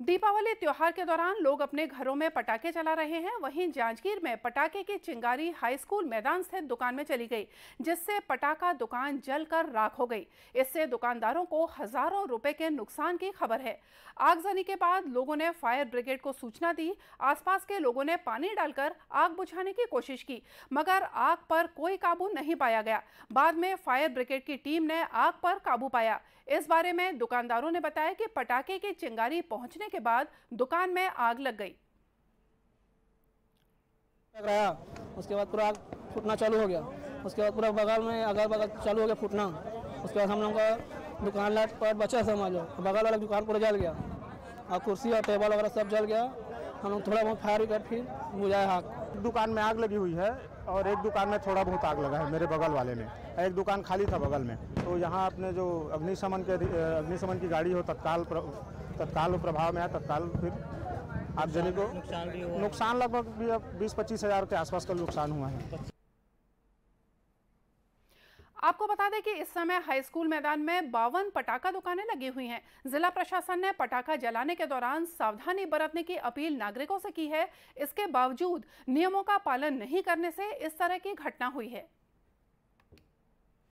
दीपावली त्योहार के दौरान लोग अपने घरों में पटाखे चला रहे हैं। वहीं जांजगीर में पटाखे की चिंगारी हाई स्कूल मैदान स्थित दुकान में चली गई, जिससे पटाखा दुकान जलकर राख हो गई। इससे दुकानदारों को हज़ारों रुपए के नुकसान की खबर है। आगजनी के बाद लोगों ने फायर ब्रिगेड को सूचना दी। आसपास के लोगों ने पानी डालकर आग बुझाने की कोशिश की, मगर आग पर कोई काबू नहीं पाया गया। बाद में फायर ब्रिगेड की टीम ने आग पर काबू पाया। इस बारे में दुकानदारों ने बताया कि पटाखे की चिंगारी पहुँचने के बाद दुकान में आग लग गई। उसके बाद पूरा आग फूटना चालू हो गया। उसके बाद पूरा बगल में अगल बगल चालू हो गया फूटना। उसके बाद हम लोग का दुकान लाट पर बचा समझ बगल वाला दुकान पूरा जल गया। और कुर्सी और टेबल वगैरह सब जल गया। हम लोग थोड़ा बहुत फायर कर फिर बुझाए आग दुकान में आग लगी हुई है और एक दुकान में थोड़ा बहुत आग लगा है मेरे बगल वाले में एक दुकान खाली था बगल में। तो यहाँ अपने जो अग्निशमन के अग्निशमन की गाड़ी हो तत्काल तत्काल प्रभाव में है तत्काल फिर आप आगजनी को नुकसान भी अब नुकसान लगभग बीस पच्चीस हज़ार के आसपास का नुकसान हुआ है। आपको बता दें कि इस समय हाई स्कूल मैदान में बावन पटाखा दुकानें लगी हुई हैं। जिला प्रशासन ने पटाखा जलाने के दौरान सावधानी बरतने की अपील नागरिकों से की है। इसके बावजूद नियमों का पालन नहीं करने से इस तरह की घटना हुई है।